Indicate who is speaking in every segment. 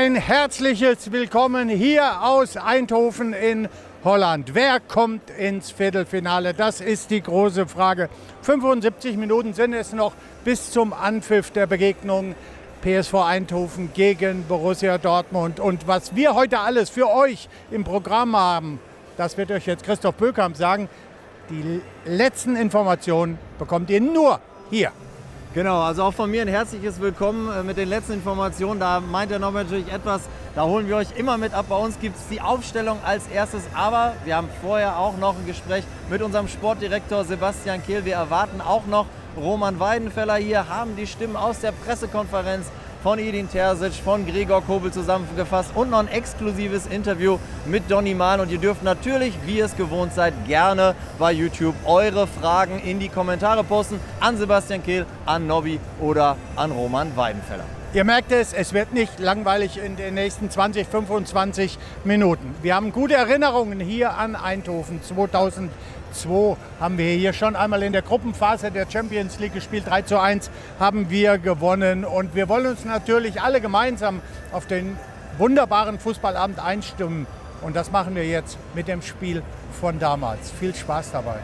Speaker 1: Ein herzliches Willkommen hier aus Eindhoven in Holland. Wer kommt ins Viertelfinale? Das ist die große Frage. 75 Minuten sind es noch bis zum Anpfiff der Begegnung PSV Eindhoven gegen Borussia Dortmund. Und was wir heute alles für euch im Programm haben, das wird euch jetzt Christoph Bökamp sagen. Die letzten Informationen bekommt ihr nur hier
Speaker 2: Genau, also auch von mir ein herzliches Willkommen äh, mit den letzten Informationen. Da meint er noch natürlich etwas, da holen wir euch immer mit ab. Bei uns gibt es die Aufstellung als erstes, aber wir haben vorher auch noch ein Gespräch mit unserem Sportdirektor Sebastian Kehl. Wir erwarten auch noch Roman Weidenfeller hier, haben die Stimmen aus der Pressekonferenz von Edin Terzic, von Gregor Kobel zusammengefasst und noch ein exklusives Interview mit Donny Mahn. Und ihr dürft natürlich, wie ihr es gewohnt seid, gerne bei YouTube eure Fragen in die Kommentare posten an Sebastian Kehl, an Nobby oder an Roman Weidenfeller.
Speaker 1: Ihr merkt es, es wird nicht langweilig in den nächsten 20, 25 Minuten. Wir haben gute Erinnerungen hier an Eindhoven 2000. 2 haben wir hier schon einmal in der Gruppenphase der Champions League gespielt. 3 zu 1 haben wir gewonnen. Und wir wollen uns natürlich alle gemeinsam auf den wunderbaren Fußballabend einstimmen. Und das machen wir jetzt mit dem Spiel von damals. Viel Spaß dabei.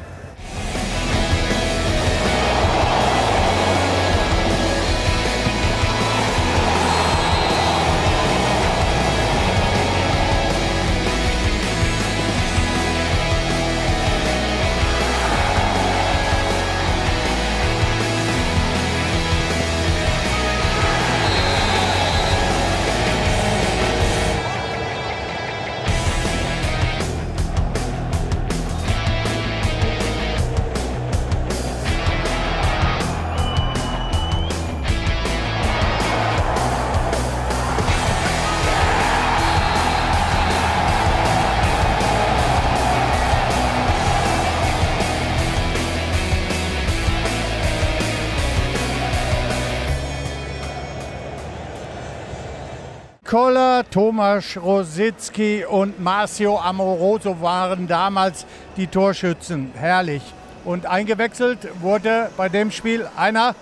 Speaker 1: Koller, Thomas Rositzky und Marcio Amoroso waren damals die Torschützen. Herrlich. Und eingewechselt wurde bei dem Spiel einer,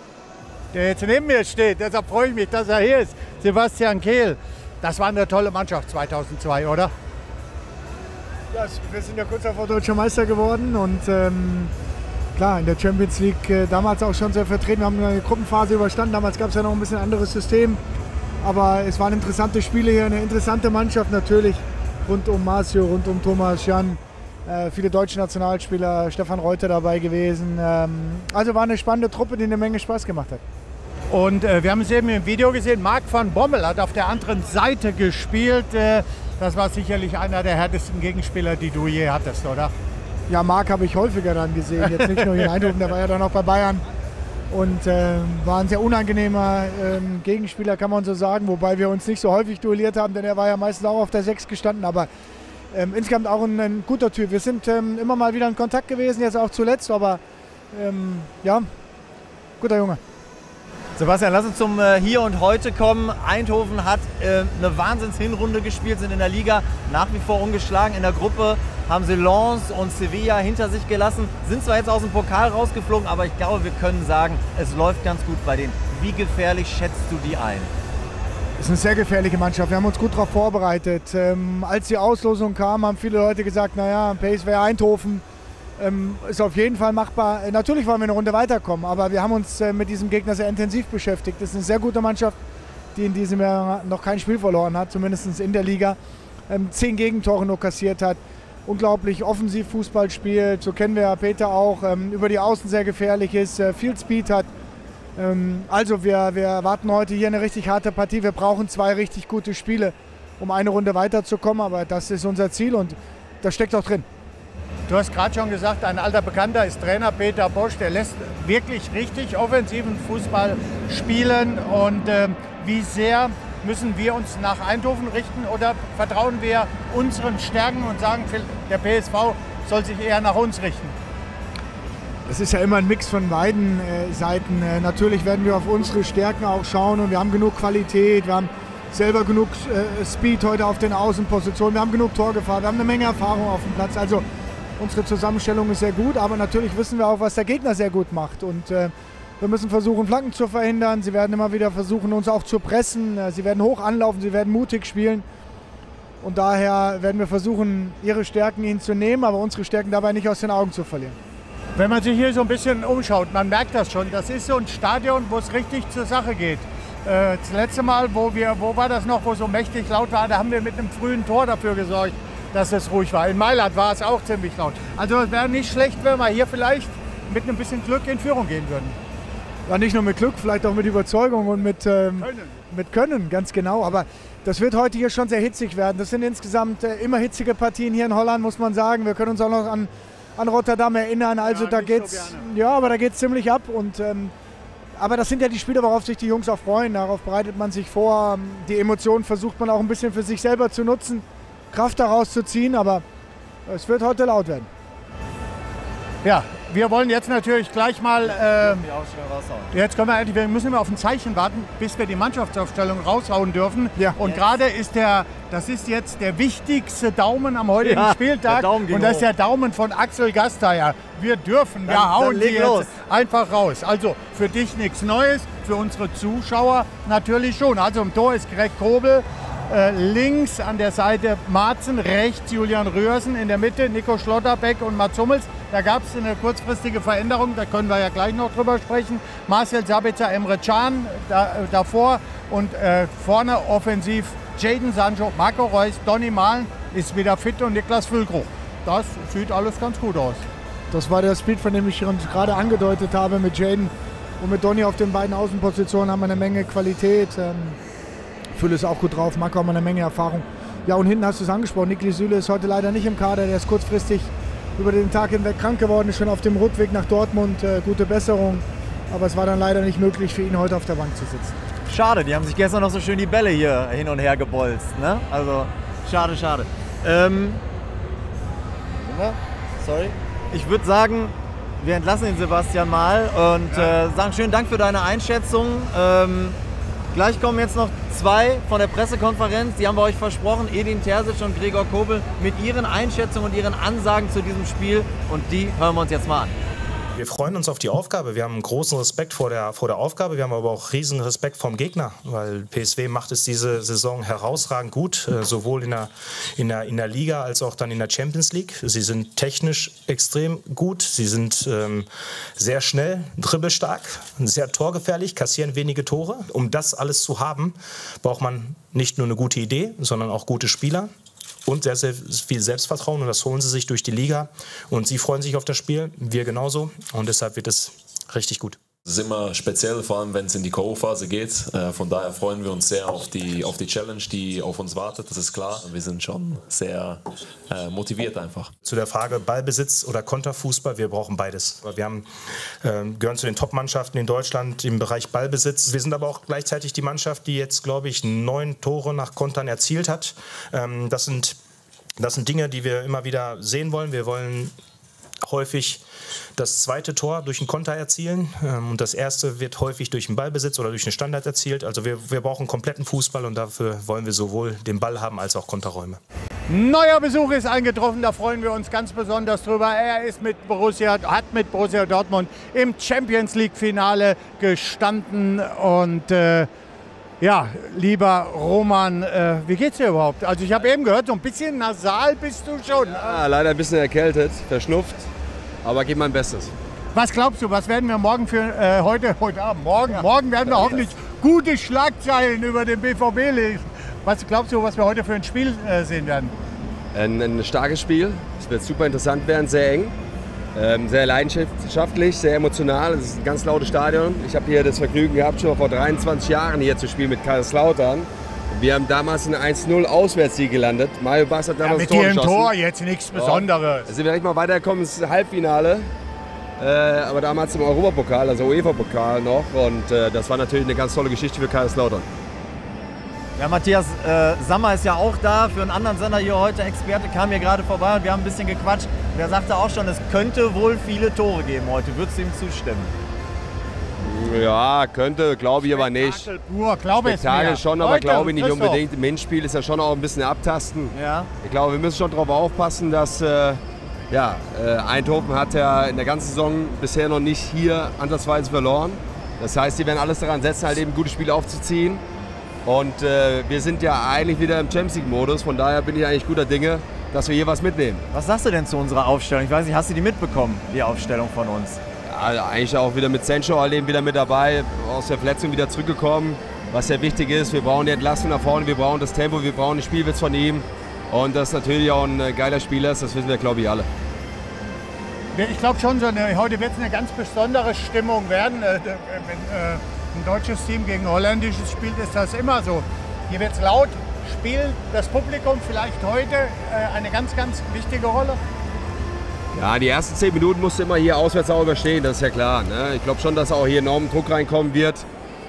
Speaker 1: der jetzt neben mir steht. Deshalb freue ich mich, dass er hier ist. Sebastian Kehl. Das war eine tolle Mannschaft 2002, oder?
Speaker 3: Ja, wir sind ja kurz davor deutscher Meister geworden und ähm, klar, in der Champions League äh, damals auch schon sehr vertreten. Wir haben eine Gruppenphase überstanden. Damals gab es ja noch ein bisschen anderes System. Aber es waren interessante Spiele hier, eine interessante Mannschaft natürlich. Rund um Marcio, rund um Thomas Jan. Äh, viele deutsche Nationalspieler, Stefan Reuter dabei gewesen. Ähm, also war eine spannende Truppe, die eine Menge Spaß gemacht hat.
Speaker 1: Und äh, wir haben es eben im Video gesehen, Marc van Bommel hat auf der anderen Seite gespielt. Äh, das war sicherlich einer der härtesten Gegenspieler, die du je hattest, oder?
Speaker 3: Ja, Marc habe ich häufiger dann gesehen. Jetzt nicht nur hier in Eindhoven, der war ja dann auch bei Bayern und äh, war ein sehr unangenehmer äh, Gegenspieler, kann man so sagen, wobei wir uns nicht so häufig duelliert haben, denn er war ja meistens auch auf der 6 gestanden, aber ähm, insgesamt auch ein, ein, guter Typ. Wir sind ähm, immer mal wieder in Kontakt gewesen, jetzt auch zuletzt, aber ähm, ja, guter Junge.
Speaker 2: Sebastian, lass uns zum äh, Hier und Heute kommen. Eindhoven hat äh, eine Wahnsinns-Hinrunde gespielt, sind in der Liga nach wie vor ungeschlagen. In der Gruppe haben sie Lens und Sevilla hinter sich gelassen, sind zwar jetzt aus dem Pokal rausgeflogen, aber ich glaube, wir können sagen, es läuft ganz gut bei denen. Wie gefährlich schätzt du die ein?
Speaker 3: Es ist eine sehr gefährliche Mannschaft. Wir haben uns gut darauf vorbereitet. Ähm, als die Auslosung kam, haben viele Leute gesagt, naja, PSV Eindhoven ähm, ist auf jeden Fall machbar. Natürlich wollen wir eine Runde weiterkommen, aber wir haben uns äh, mit diesem Gegner sehr intensiv beschäftigt. Das ist eine sehr gute Mannschaft, die in diesem Jahr noch kein Spiel verloren hat, zumindest in der Liga. Ähm, zehn Gegentore nur kassiert hat. Unglaublich offensiv Fußball spielt. So kennen wir ja Peter auch. Ähm, über die Außen sehr gefährlich ist, äh, viel Speed hat. Ähm, also wir, wir erwarten heute hier eine richtig harte Partie. Wir brauchen zwei richtig gute Spiele, um eine Runde weiterzukommen. Aber das ist unser Ziel und das steckt auch drin.
Speaker 1: Du hast gerade schon gesagt, ein alter Bekannter ist Trainer Peter Bosch. Der lässt wirklich richtig offensiven Fußball spielen. Und äh, wie sehr müssen wir uns nach Eindhoven richten oder vertrauen wir unseren Stärken und sagen, der PSV soll sich eher nach uns richten?
Speaker 3: Es ist ja immer ein Mix von beiden äh, Seiten. Äh, natürlich werden wir auf unsere Stärken auch schauen und wir haben genug Qualität, wir haben selber genug äh, Speed heute auf den Außenpositionen, wir haben genug Torgefahr, wir haben eine Menge Erfahrung auf dem Platz. Also Unsere Zusammenstellung ist sehr gut, aber natürlich wissen wir auch, was der Gegner sehr gut macht. Und äh, Wir müssen versuchen, Flanken zu verhindern. Sie werden immer wieder versuchen, uns auch zu pressen. Äh, sie werden hoch anlaufen, sie werden mutig spielen. Und daher werden wir versuchen, ihre Stärken ihnen zu nehmen, aber unsere Stärken dabei nicht aus den Augen zu verlieren.
Speaker 1: Wenn man sich hier so ein bisschen umschaut, man merkt das schon, das ist so ein Stadion, wo es richtig zur Sache geht. Äh, das letzte Mal, wo, wir, wo war das noch, wo so mächtig laut war, da haben wir mit einem frühen Tor dafür gesorgt, dass es ruhig war. In Mailand war es auch ziemlich laut. Also es wäre nicht schlecht, wenn wir hier vielleicht mit ein bisschen Glück in Führung gehen würden.
Speaker 3: Ja, nicht nur mit Glück, vielleicht auch mit Überzeugung und mit ähm, Können. mit Können, ganz genau. Aber das wird heute hier schon sehr hitzig werden. Das sind insgesamt äh, immer hitzige Partien hier in Holland, muss man sagen. Wir können uns auch noch an, an Rotterdam erinnern. Also ja, da geht's, so ja, aber da geht es ziemlich ab. Und, ähm, aber das sind ja die Spiele, worauf sich die Jungs auch freuen. Darauf bereitet man sich vor. Die Emotionen versucht man auch ein bisschen für sich selber zu nutzen, Kraft daraus zu ziehen. Aber es wird heute laut werden.
Speaker 1: Ja, wir wollen jetzt natürlich gleich mal. Äh, jetzt können wir eigentlich, wir müssen immer auf ein Zeichen warten, bis wir die Mannschaftsaufstellung raushauen dürfen. Ja. Und gerade ist der, das ist jetzt der wichtigste Daumen am heutigen ja, Spieltag. Und das ist der Daumen von Axel Gasteyer. Wir dürfen, wir dann, hauen dann die jetzt los. einfach raus. Also für dich nichts Neues, für unsere Zuschauer natürlich schon. Also im Tor ist Greg Kobel. Äh, links an der Seite Marzen, rechts Julian Röhrsen, in der Mitte Nico Schlotterbeck und Mats Hummels. Da gab es eine kurzfristige Veränderung, da können wir ja gleich noch drüber sprechen. Marcel Sabitzer, Emre Can da, äh, davor und äh, vorne offensiv Jaden Sancho, Marco Reus, Donny Malen ist wieder fit und Niklas Füllkrug. Das sieht alles ganz gut aus.
Speaker 3: Das war der Speed, von dem ich gerade angedeutet habe mit Jaden und mit Donny auf den beiden Außenpositionen haben wir eine Menge Qualität. Ähm Fülle ist auch gut drauf, Marco hat eine Menge Erfahrung. Ja, und hinten hast du es angesprochen, Nikli Süle ist heute leider nicht im Kader, der ist kurzfristig über den Tag hinweg krank geworden, ist schon auf dem Rückweg nach Dortmund, äh, gute Besserung. Aber es war dann leider nicht möglich für ihn heute auf der Bank zu sitzen.
Speaker 2: Schade, die haben sich gestern noch so schön die Bälle hier hin und her gebolzt. Ne? Also schade, schade. Ähm, sorry. Ich würde sagen, wir entlassen den Sebastian mal und äh, sagen schönen Dank für deine Einschätzung. Ähm, Gleich kommen jetzt noch zwei von der Pressekonferenz. Die haben wir euch versprochen. Edin Terzic und Gregor Kobel mit ihren Einschätzungen und ihren Ansagen zu diesem Spiel. Und die hören wir uns jetzt mal an.
Speaker 4: Wir freuen uns auf die Aufgabe. Wir haben großen Respekt vor der, vor der Aufgabe. Wir haben aber auch riesen Respekt vom Gegner, weil PSW macht es diese Saison herausragend gut, äh, sowohl in der, in, der, in der Liga als auch dann in der Champions League. Sie sind technisch extrem gut. Sie sind ähm, sehr schnell, dribbelstark, sehr torgefährlich, kassieren wenige Tore. Um das alles zu haben, braucht man nicht nur eine gute Idee, sondern auch gute Spieler und sehr, sehr viel Selbstvertrauen. Und das holen sie sich durch die Liga. Und sie freuen sich auf das Spiel, wir genauso. Und deshalb wird es richtig gut.
Speaker 5: Es ist immer speziell, vor allem wenn es in die Co-Phase geht. Äh, von daher freuen wir uns sehr auf die, auf die Challenge, die auf uns wartet, das ist klar. Wir sind schon sehr äh, motiviert einfach.
Speaker 4: Zu der Frage Ballbesitz oder Konterfußball, wir brauchen beides. Wir haben, äh, gehören zu den Top-Mannschaften in Deutschland im Bereich Ballbesitz. Wir sind aber auch gleichzeitig die Mannschaft, die jetzt, glaube ich, neun Tore nach Kontern erzielt hat. Ähm, das sind das sind Dinge, die wir immer wieder sehen wollen. Wir wollen häufig das zweite Tor durch einen Konter erzielen ähm, und das erste wird häufig durch einen Ballbesitz oder durch einen Standard erzielt. Also wir, wir brauchen kompletten Fußball und dafür wollen wir sowohl den Ball haben als auch Konterräume.
Speaker 1: Neuer Besuch ist eingetroffen, da freuen wir uns ganz besonders drüber. Er ist mit Borussia, hat mit Borussia Dortmund im Champions League Finale gestanden und äh, ja, lieber Roman, äh, wie geht's dir überhaupt? Also ich habe eben gehört, so ein bisschen nasal bist du schon.
Speaker 6: Ja, leider ein bisschen erkältet, verschnupft, aber gebe mein Bestes.
Speaker 1: Was glaubst du, was werden wir morgen für äh, heute, heute Abend, morgen, ja. morgen werden wir hoffentlich gute Schlagzeilen über den BVB lesen. Was glaubst du, was wir heute für ein Spiel äh, sehen werden?
Speaker 6: Ein, ein starkes Spiel. Es wird super interessant werden, sehr eng. Ähm, sehr leidenschaftlich, sehr emotional. Es ist ein ganz lautes Stadion. Ich habe hier das Vergnügen gehabt, schon vor 23 Jahren hier zu spielen mit Kaiserslautern. Wir haben damals in 1-0 Auswärtssieg gelandet. Mario Bass hat damals ja,
Speaker 1: mit Tor geschossen. Tor, jetzt nichts Besonderes.
Speaker 6: Da sind wir direkt mal weitergekommen ins Halbfinale. Äh, aber damals im Europapokal, also UEFA-Pokal noch. Und äh, das war natürlich eine ganz tolle Geschichte für Kaiserslautern.
Speaker 2: Ja, Matthias äh, Sammer ist ja auch da, für einen anderen Sender hier heute Experte, kam hier gerade vorbei und wir haben ein bisschen gequatscht. Der sagte auch schon, es könnte wohl viele Tore geben heute. Würdest du ihm zustimmen?
Speaker 6: Ja, könnte, glaube ich aber nicht.
Speaker 1: Pur, glaube
Speaker 6: Spektakel schon, aber glaube ich nicht unbedingt. Im Endspiel ist ja schon auch ein bisschen abtasten. Ja. Ich glaube, wir müssen schon darauf aufpassen, dass äh, ja, äh, Eindhoven hat ja in der ganzen Saison bisher noch nicht hier ansatzweise verloren. Das heißt, die werden alles daran setzen, halt eben gute Spiele aufzuziehen. Und äh, wir sind ja eigentlich wieder im Champions League-Modus. Von daher bin ich eigentlich guter Dinge, dass wir hier was mitnehmen.
Speaker 2: Was sagst du denn zu unserer Aufstellung? Ich weiß nicht, hast du die mitbekommen, die Aufstellung von uns?
Speaker 6: Eigentlich auch wieder mit Sancho halt eben wieder mit dabei, aus der Verletzung wieder zurückgekommen. Was sehr wichtig ist, wir brauchen die Entlastung nach vorne, wir brauchen das Tempo, wir brauchen den Spielwitz von ihm. Und das ist natürlich auch ein äh, geiler Spieler ist, das wissen wir, glaube ich, alle.
Speaker 1: Ich glaube schon, so eine, heute wird es eine ganz besondere Stimmung werden. Äh, wenn äh, ein deutsches Team gegen ein holländisches spielt, ist das immer so. Hier wird es laut, spielt das Publikum vielleicht heute eine ganz, ganz wichtige Rolle?
Speaker 6: Ja, die ersten zehn Minuten musst du immer hier auswärts auch überstehen, das ist ja klar. Ne? Ich glaube schon, dass auch hier enorm Druck reinkommen wird.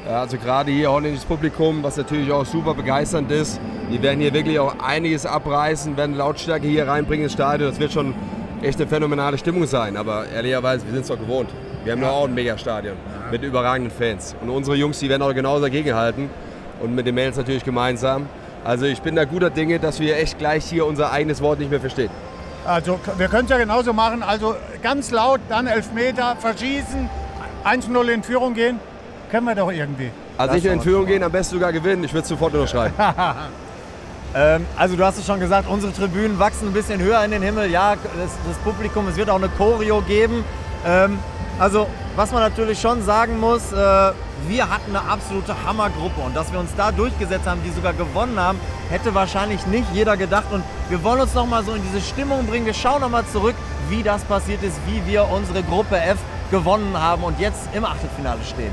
Speaker 6: Also gerade hier holländisches Publikum, was natürlich auch super begeisternd ist. Die werden hier wirklich auch einiges abreißen, werden Lautstärke hier reinbringen ins Stadion. Das wird schon echt eine phänomenale Stimmung sein. Aber ehrlicherweise, wir sind es doch gewohnt. Wir haben ja auch ein Megastadion mit überragenden Fans. Und unsere Jungs, die werden auch genauso dagegenhalten. Und mit den Mails natürlich gemeinsam. Also ich bin da guter Dinge, dass wir echt gleich hier unser eigenes Wort nicht mehr verstehen.
Speaker 1: Also wir können es ja genauso machen. Also ganz laut, dann Elfmeter, verschießen, 1-0 in Führung gehen. Können wir doch irgendwie.
Speaker 6: Also nicht in Führung gehen, am besten sogar gewinnen. Ich würde sofort unterschreiben.
Speaker 2: ähm, also du hast es schon gesagt, unsere Tribünen wachsen ein bisschen höher in den Himmel. Ja, das, das Publikum, es wird auch eine Choreo geben. Ähm, also was man natürlich schon sagen muss, äh, wir hatten eine absolute Hammergruppe und dass wir uns da durchgesetzt haben, die sogar gewonnen haben, hätte wahrscheinlich nicht jeder gedacht. Und wir wollen uns noch mal so in diese Stimmung bringen. Wir schauen noch mal zurück, wie das passiert ist, wie wir unsere Gruppe F gewonnen haben und jetzt im Achtelfinale stehen.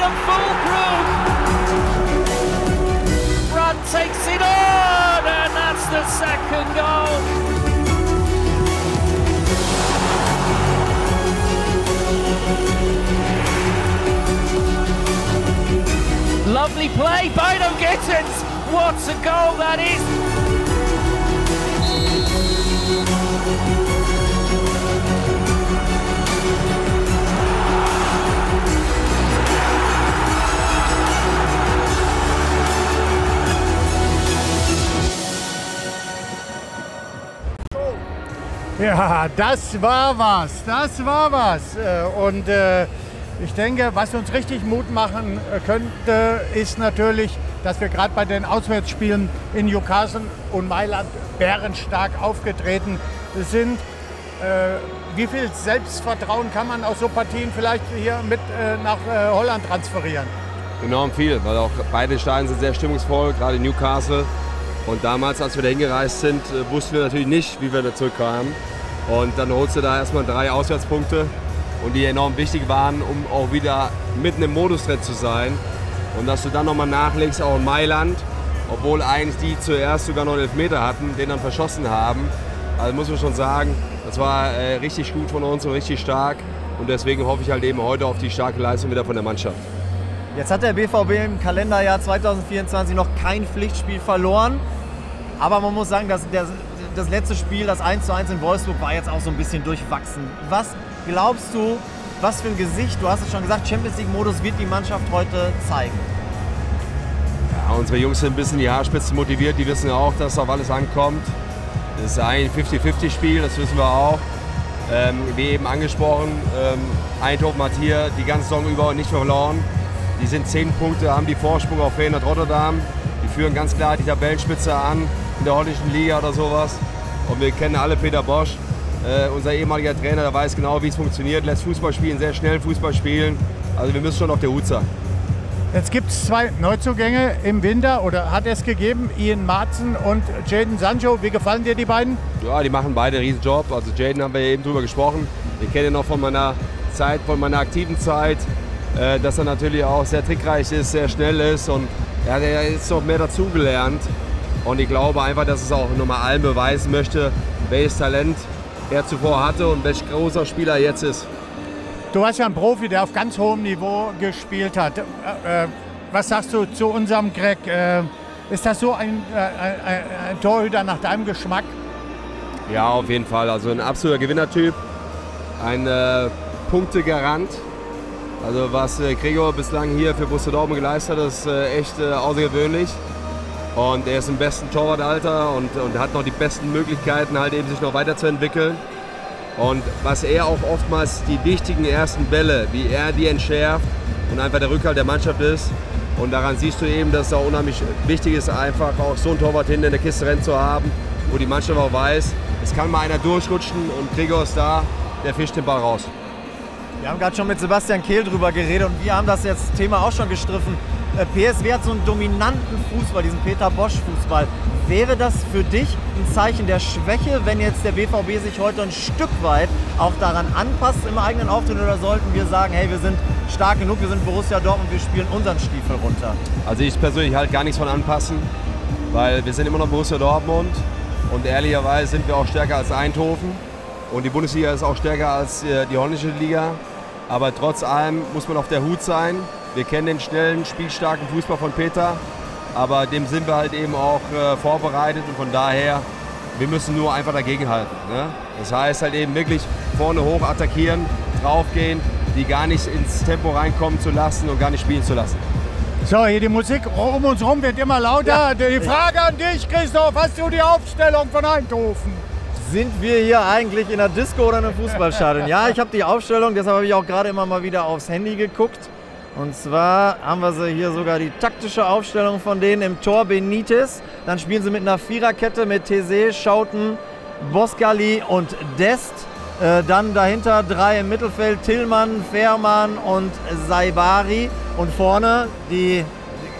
Speaker 7: made a full through. Brad takes it on, and that's the second goal. Lovely play by Don Gittins. What a goal that is.
Speaker 1: Ja, das war was, das war was. Äh, und äh, ich denke, was uns richtig Mut machen äh, könnte, ist natürlich, dass wir gerade bei den Auswärtsspielen in Newcastle und Mailand bärenstark aufgetreten sind. Wie viel Selbstvertrauen kann man aus so Partien vielleicht hier mit nach Holland transferieren?
Speaker 6: Enorm viel, weil auch beide Stadien sind sehr stimmungsvoll, gerade Newcastle. Und damals, als wir da hingereist sind, wussten wir natürlich nicht, wie wir da zurückkamen. Und dann holst du da erstmal drei Auswärtspunkte und die enorm wichtig waren, um auch wieder mitten im Modus drin zu sein. Und dass du dann nochmal nachlegst, auch in Mailand, obwohl eigentlich die zuerst sogar noch einen Elfmeter hatten, den dann verschossen haben. Also muss man schon sagen, das war äh, richtig gut von uns und richtig stark. Und deswegen hoffe ich halt eben heute auf die starke Leistung wieder von der Mannschaft.
Speaker 2: Jetzt hat der BVB im Kalenderjahr 2024 noch kein Pflichtspiel verloren. Aber man muss sagen, dass der das letzte Spiel, das 1:1 in Wolfsburg, war jetzt auch so ein bisschen durchwachsen. Was glaubst du, was für ein Gesicht, du hast es schon gesagt, Champions League-Modus wird die Mannschaft heute zeigen?
Speaker 6: Ja, unsere Jungs sind ein bisschen die Haarspitzen motiviert, die wissen ja auch, dass auf alles ankommt. Das ist ein 50-50-Spiel, das wissen wir auch. Ähm, wie eben angesprochen, ähm, Eindhoven hat hier die ganze Saison über nicht verloren. Die sind 10 Punkte, haben die Vorsprung auf Feyenoord Rotterdam. Die führen ganz klar die Tabellenspitze an in der holländischen Liga oder sowas. Und wir kennen alle Peter Bosch, äh, unser ehemaliger Trainer, der weiß genau, wie es funktioniert, lässt Fußball spielen, sehr schnell Fußball spielen. Also wir müssen schon auf der Hut sein.
Speaker 1: Jetzt gibt es zwei Neuzugänge im Winter oder hat es gegeben, Ian Marzen und Jaden Sancho. Wie gefallen dir die beiden?
Speaker 6: Ja, die machen beide einen riesen Job. Also Jaden haben wir eben drüber gesprochen. Ich kenne ihn noch von meiner Zeit, von meiner aktiven Zeit, dass er natürlich auch sehr trickreich ist, sehr schnell ist und er hat jetzt noch mehr dazugelernt. Und ich glaube einfach, dass es auch nochmal allen beweisen möchte, welches Talent er zuvor hatte und welch großer Spieler er jetzt ist.
Speaker 1: Du warst ja ein Profi, der auf ganz hohem Niveau gespielt hat. Äh, äh, was sagst du zu unserem Greg? Äh, ist das so ein, äh, ein, ein, Torhüter nach deinem Geschmack?
Speaker 6: Ja, auf jeden Fall. Also ein absoluter Gewinnertyp, ein äh, Punktegarant. Also was äh, Gregor bislang hier für Borussia Dortmund geleistet hat, ist äh, echt äh, außergewöhnlich. Und er ist im besten Torwartalter und, und hat noch die besten Möglichkeiten, halt eben sich noch weiterzuentwickeln. Und was er auch oftmals die wichtigen ersten Bälle, wie er die entschärft und einfach der Rückhalt der Mannschaft ist. Und daran siehst du eben, dass es auch unheimlich wichtig ist, einfach auch so ein Torwart hinten in der Kiste rennen zu haben, wo die Mannschaft auch weiß, es kann mal einer durchrutschen und Gregor ist da, der fischt den Ball raus.
Speaker 2: Wir haben gerade schon mit Sebastian Kehl drüber geredet und wir haben das jetzt Thema auch schon gestriffen. Äh, PSW hat so einen dominanten Fußball, diesen Peter Bosch Fußball. Wäre das für dich ein Zeichen der Schwäche, wenn jetzt der BVB sich heute ein Stück weit auch daran anpasst im eigenen Auftritt oder sollten wir sagen, hey, wir sind stark genug, wir sind Borussia Dortmund, wir spielen unseren Stiefel runter?
Speaker 6: Also ich persönlich halt gar nichts von anpassen, weil wir sind immer noch Borussia Dortmund und ehrlicherweise sind wir auch stärker als Eindhoven und die Bundesliga ist auch stärker als äh, die holländische Liga. Aber trotz allem muss man auf der Hut sein. Wir kennen den schnellen, spielstarken Fußball von Peter aber dem sind wir halt eben auch äh, vorbereitet und von daher, wir müssen nur einfach dagegenhalten. Ne? Das heißt halt eben wirklich vorne hoch attackieren, draufgehen, die gar nicht ins Tempo reinkommen zu lassen und gar nicht spielen zu lassen.
Speaker 1: So, hier die Musik um uns herum wird immer lauter. Ja. Die Frage an dich, Christoph, hast du die Aufstellung von Eindhoven?
Speaker 2: Sind wir hier eigentlich in einer Disco oder einem Fußballstadion? ja, ich habe die Aufstellung, deshalb habe ich auch gerade immer mal wieder aufs Handy geguckt. Und zwar haben wir hier sogar die taktische Aufstellung von denen im Tor Benitez. Dann spielen sie mit einer Viererkette mit Tese, Schauten, Boskali und Dest. Äh, dann dahinter drei im Mittelfeld, Tillmann, Fährmann und Saibari. Und vorne, die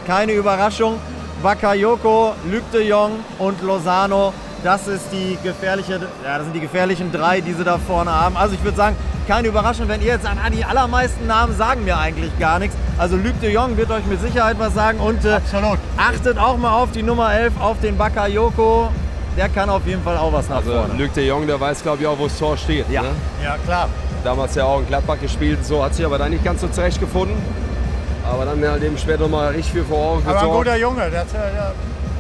Speaker 2: keine Überraschung, Bakayoko, Luc de Jong und Lozano. Das ist die gefährliche, ja, das sind die gefährlichen drei, die sie da vorne haben. Also ich würde sagen, keine Überraschung, wenn ihr jetzt sagt, ah, die allermeisten Namen sagen mir eigentlich gar nichts. Also Luc de Jong wird euch mit Sicherheit was sagen und äh, achtet auch mal auf die Nummer 11, auf den Bakayoko. Der kann auf jeden Fall auch was nach
Speaker 6: also,
Speaker 2: vorne.
Speaker 6: Luc de Jong, der weiß glaube ich auch, wo das Tor steht.
Speaker 2: Ja,
Speaker 6: ne?
Speaker 2: ja klar.
Speaker 6: Damals ja auch in Gladbach gespielt, so hat sich aber da nicht ganz so zurechtgefunden. Aber dann halt eben später mal richtig viel vor Augen
Speaker 1: Aber ein guter Junge, das, äh, ja,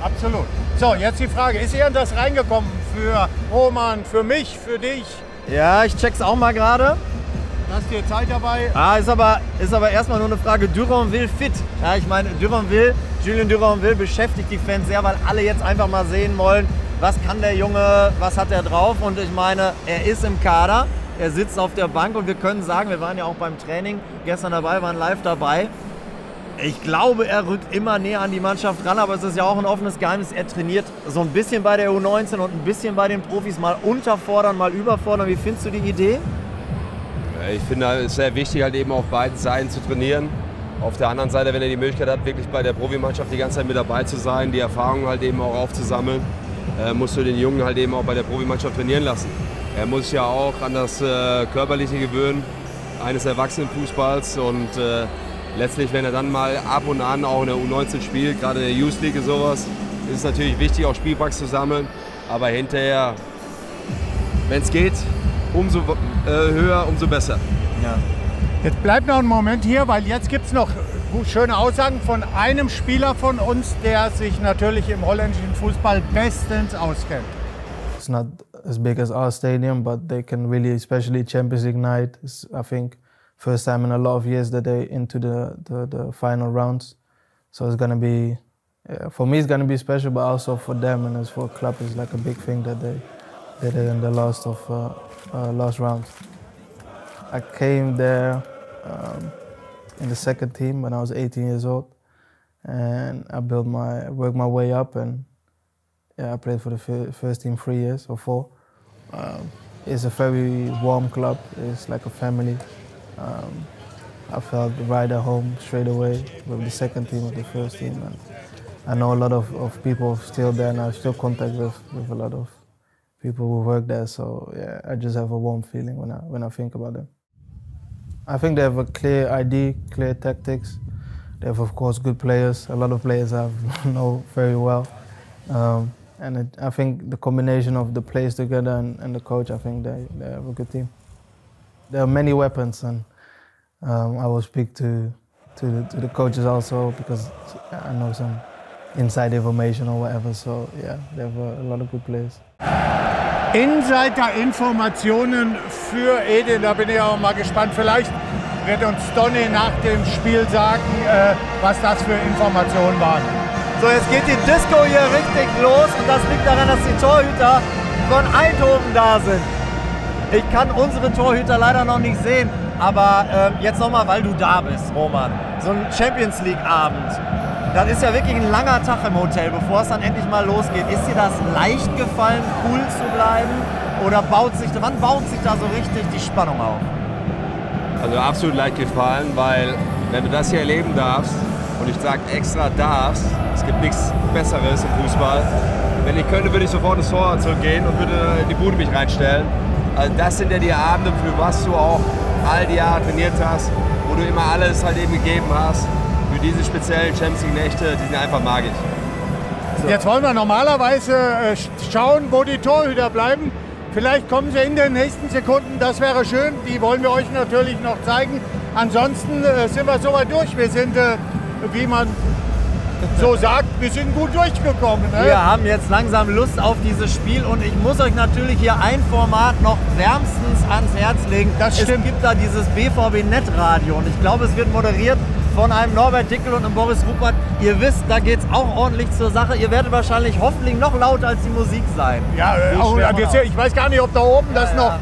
Speaker 1: absolut. So, jetzt die Frage, ist irgendwas reingekommen für Roman, für mich, für dich?
Speaker 2: Ja, ich check's auch mal gerade.
Speaker 1: Hast dir Zeit dabei?
Speaker 2: Ah, ist aber, ist aber erstmal nur eine Frage. Duranville fit. Ja, ich meine, Duranville, Julien Duranville beschäftigt die Fans sehr, weil alle jetzt einfach mal sehen wollen, was kann der Junge, was hat er drauf. Und ich meine, er ist im Kader, er sitzt auf der Bank und wir können sagen, wir waren ja auch beim Training gestern dabei, waren live dabei. Ich glaube, er rückt immer näher an die Mannschaft ran, aber es ist ja auch ein offenes Geheimnis. Er trainiert so ein bisschen bei der U19 und ein bisschen bei den Profis, mal unterfordern, mal überfordern. Wie findest du die Idee?
Speaker 6: Ich finde es sehr wichtig, halt eben auf beiden Seiten zu trainieren. Auf der anderen Seite, wenn er die Möglichkeit hat, wirklich bei der Profimannschaft die ganze Zeit mit dabei zu sein, die Erfahrung halt eben auch aufzusammeln, äh, musst du den Jungen halt eben auch bei der Profimannschaft trainieren lassen. Er muss ja auch an das äh, Körperliche gewöhnen eines Erwachsenenfußballs und äh, letztlich, wenn er dann mal ab und an auch in der U19 spielt, gerade in der Youth League und sowas, ist es natürlich wichtig, auch Spielpraxis zu sammeln. Aber hinterher, wenn es geht, umso äh, höher, umso besser.
Speaker 1: Ja. Jetzt bleibt noch ein Moment hier, weil jetzt gibt es noch schöne Aussagen von einem Spieler von uns, der sich natürlich im holländischen Fußball bestens auskennt.
Speaker 8: It's not as big as our stadium, but they can really, especially Champions League night, is, I think first time in a lot of years that they into the, the, the final rounds. So it's gonna be, yeah, for me it's gonna be special, but also for them and as for club it's like a big thing that they did it in the last of uh, uh, last round. I came there um, in the second team when I was 18 years old, and I built my worked my way up, and yeah, I played for the first team three years or four. Um, it's a very warm club. It's like a family. Um, I felt right at home straight away with the second team of the first team, and I know a lot of, of people still there, and I still contact with, with a lot of people who work there. So yeah, I just have a warm feeling when I when I think about them. I think they have a clear ID, clear tactics. They have, of course, good players. A lot of players I know very well. Um, and it, I think the combination of the players together and, and, the coach, I think they, they have a good team. There are many weapons, and Um, I will speak to to the, to the coaches also because I know some inside information or whatever. So yeah, they have a, a lot of good players.
Speaker 1: Insider-Informationen für Edin, da bin ich auch mal gespannt. Vielleicht wird uns Donny nach dem Spiel sagen, äh, was das für Informationen waren.
Speaker 2: So, jetzt geht die Disco hier richtig los und das liegt daran, dass die Torhüter von Eindhoven da sind. Ich kann unsere Torhüter leider noch nicht sehen, aber ähm, jetzt nochmal, weil du da bist, Roman. So ein Champions League-Abend. Das ist ja wirklich ein langer Tag im Hotel, bevor es dann endlich mal losgeht. Ist dir das leicht gefallen, cool zu bleiben? Oder baut sich, wann baut sich da so richtig die Spannung auf?
Speaker 6: Also absolut leicht gefallen, weil wenn du das hier erleben darfst, und ich sage extra darfst, es gibt nichts Besseres im Fußball. Wenn ich könnte, würde ich sofort ins Tor zurückgehen und würde in die Bude mich reinstellen. Also das sind ja die Abende, für was du auch all die Jahre trainiert hast, wo du immer alles halt eben gegeben hast. Für diese speziellen Champions League Nächte, die sind einfach magisch.
Speaker 1: Jetzt wollen wir normalerweise äh, schauen, wo die Torhüter bleiben. Vielleicht kommen sie in den nächsten Sekunden, das wäre schön. Die wollen wir euch natürlich noch zeigen. Ansonsten äh, sind wir soweit durch. Wir sind, äh, wie man so sagt, wir sind gut durchgekommen. Ne?
Speaker 2: Wir haben jetzt langsam Lust auf dieses Spiel und ich muss euch natürlich hier ein Format noch wärmstens ans Herz legen.
Speaker 1: Das
Speaker 2: es
Speaker 1: stimmt.
Speaker 2: gibt da dieses BVB Netradio und ich glaube, es wird moderiert von einem Norbert Dickel und einem Boris Rupert. Ihr wisst, da geht es auch ordentlich zur Sache. Ihr werdet wahrscheinlich hoffentlich noch lauter als die Musik sein.
Speaker 1: Ja, äh,
Speaker 2: Gehe
Speaker 1: auch,
Speaker 2: aus.
Speaker 1: ich weiß gar nicht, ob da oben das
Speaker 2: ja.
Speaker 1: noch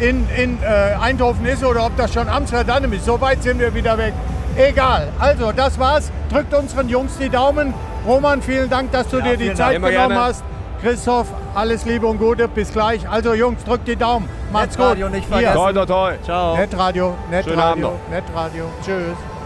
Speaker 1: in, in äh, Eindhoven ist oder ob das schon Amsterdam ist. So weit sind wir wieder weg. Egal. Also, das war's. Drückt unseren Jungs die Daumen. Roman, vielen Dank, dass du dir die Zeit genommen
Speaker 6: gerne.
Speaker 1: hast. Christoph, alles Liebe und Gute. Bis gleich. Also, Jungs, drückt die Daumen. Macht's gut.
Speaker 2: Netradio nicht vergessen.
Speaker 6: Toi, toi, toi.
Speaker 2: Ciao.
Speaker 1: Netradio,
Speaker 6: Schönen Abend
Speaker 1: Netradio. Netradio. Tschüss.